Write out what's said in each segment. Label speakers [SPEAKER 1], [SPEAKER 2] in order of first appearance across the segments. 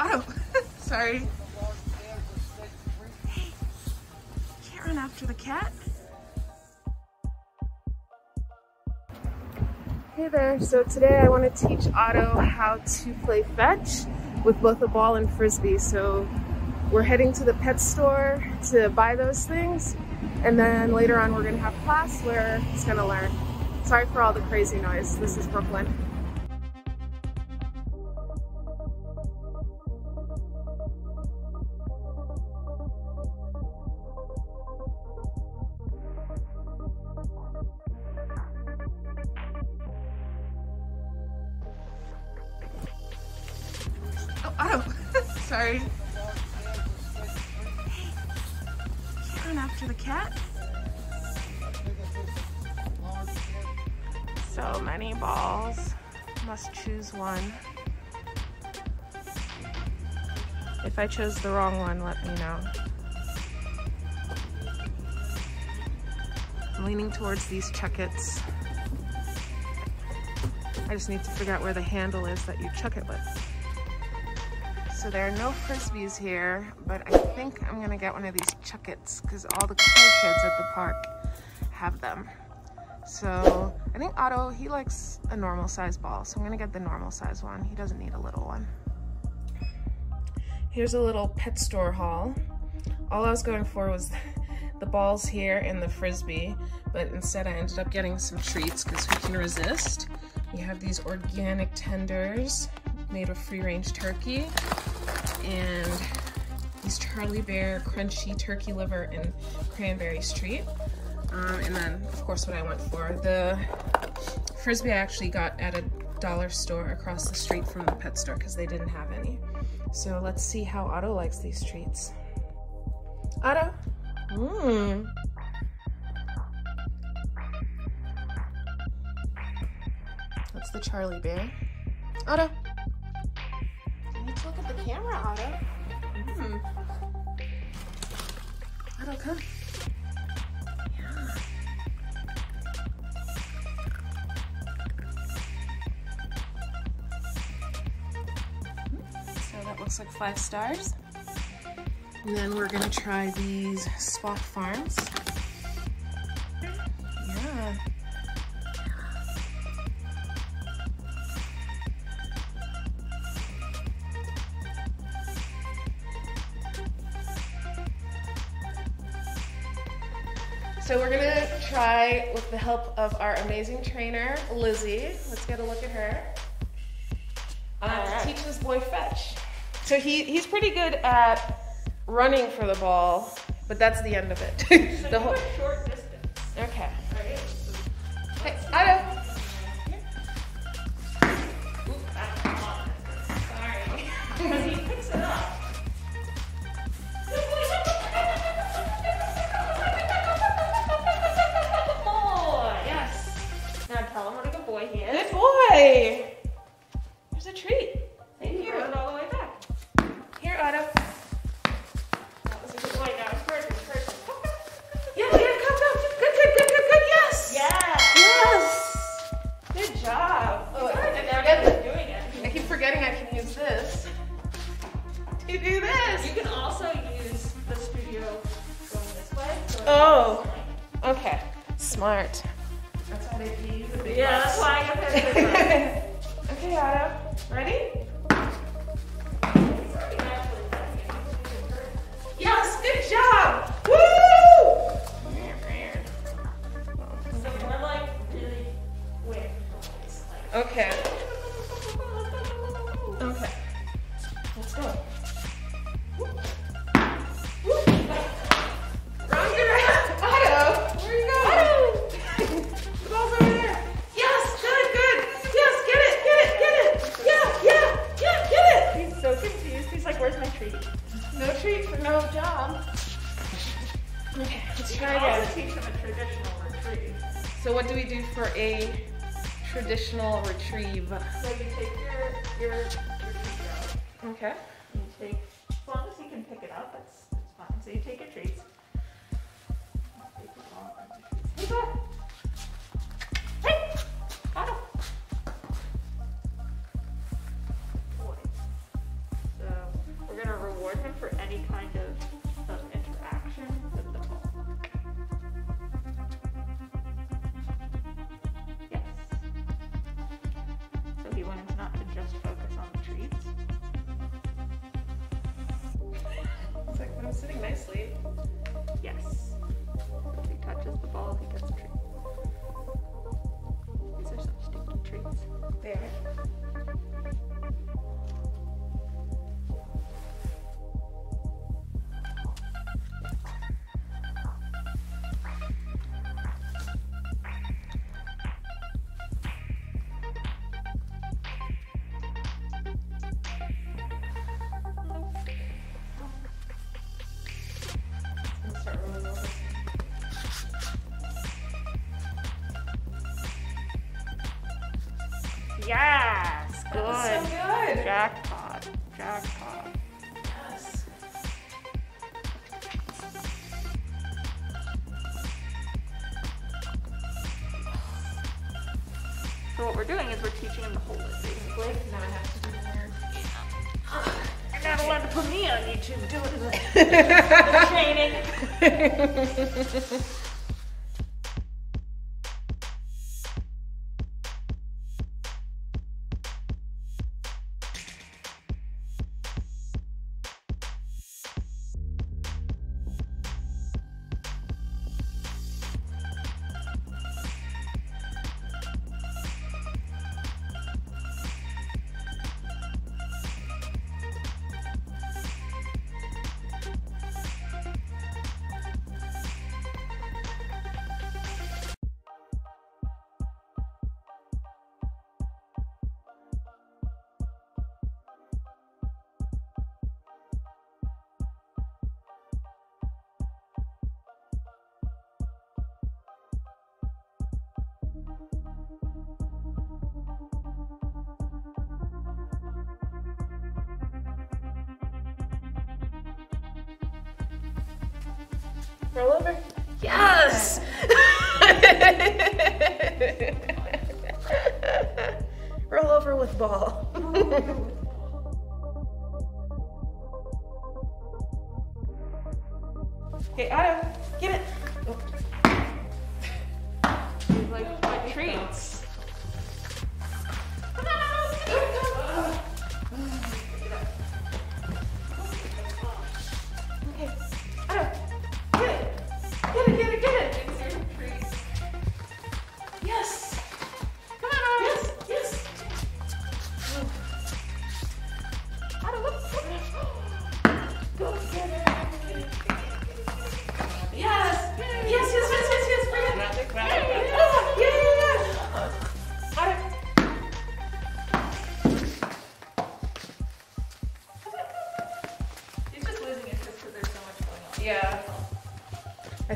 [SPEAKER 1] Otto, oh, sorry. Can't run after the cat. Hey there, so today I want to teach Otto how to play fetch with both a ball and frisbee. So we're heading to the pet store to buy those things and then later on we're going to have class where he's going to learn. Sorry for all the crazy noise, this is Brooklyn. Sorry. Hey, can't after the cat. So many balls. Must choose one. If I chose the wrong one, let me know. I'm leaning towards these Chuckits. I just need to figure out where the handle is that you chuck it with. So there are no frisbees here, but I think I'm gonna get one of these Chuckits because all the cool kids at the park have them. So I think Otto, he likes a normal size ball, so I'm gonna get the normal size one. He doesn't need a little one. Here's a little pet store haul. All I was going for was the balls here and the frisbee, but instead I ended up getting some treats because who can resist? We have these organic tenders made with free-range turkey and these Charlie Bear crunchy turkey liver and cranberry treat. Um, and then, of course, what I went for. The Frisbee I actually got at a dollar store across the street from the pet store because they didn't have any. So let's see how Otto likes these treats. Otto? Mmm. That's the Charlie Bear. Otto? Look at the camera, Otto. Mm. Otto, come. Yeah. So that looks like five stars. And then we're gonna try these Spot Farms. So we're gonna try with the help of our amazing trainer, Lizzie. Let's get a look at her. Uh,
[SPEAKER 2] Alright.
[SPEAKER 1] to teach this boy fetch. So he, he's pretty good at running for the ball, but that's the end of it.
[SPEAKER 2] So
[SPEAKER 1] the whole,
[SPEAKER 2] short distance,
[SPEAKER 1] okay.
[SPEAKER 2] right? So
[SPEAKER 1] Hey, Otto.
[SPEAKER 2] Oop, that's a lot. Sorry.
[SPEAKER 1] That's why they pay you the big
[SPEAKER 2] Yeah, that's why I got that big
[SPEAKER 1] okay, Otto. Ready?
[SPEAKER 2] It's already naturally done.
[SPEAKER 1] Yes, good job. Woo!
[SPEAKER 2] So we're like really quick. It's like-
[SPEAKER 1] Okay. Okay. You try
[SPEAKER 2] can
[SPEAKER 1] again.
[SPEAKER 2] also teach him a traditional retrieve.
[SPEAKER 1] So what do we do for a traditional retrieve?
[SPEAKER 2] So you take your your your treat out.
[SPEAKER 1] Okay.
[SPEAKER 2] You take as long as he can pick it up, that's that's fine. So you take your treats. Take the ball and the Yes! Good.
[SPEAKER 1] So good.
[SPEAKER 2] Jackpot. Jackpot.
[SPEAKER 1] Yes.
[SPEAKER 2] So what we're doing is we're teaching him to hold it, basically.
[SPEAKER 1] Now I have to do the word.
[SPEAKER 2] You're not allowed to put me on YouTube doing the training.
[SPEAKER 1] Roll over. Yes! Roll over with ball. okay, Otto, get it. Oh.
[SPEAKER 2] He's like, my treats.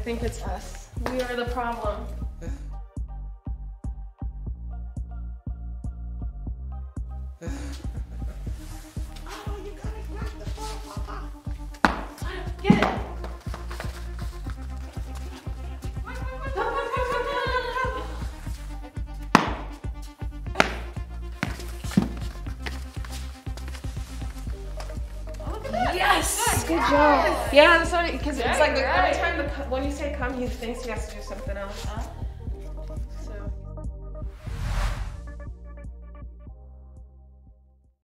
[SPEAKER 1] Think it's us. We are the problem. Yes! Good job. Yeah, that's what because it's like the, every time the, when you say come, he thinks he has to do something else.
[SPEAKER 2] Huh?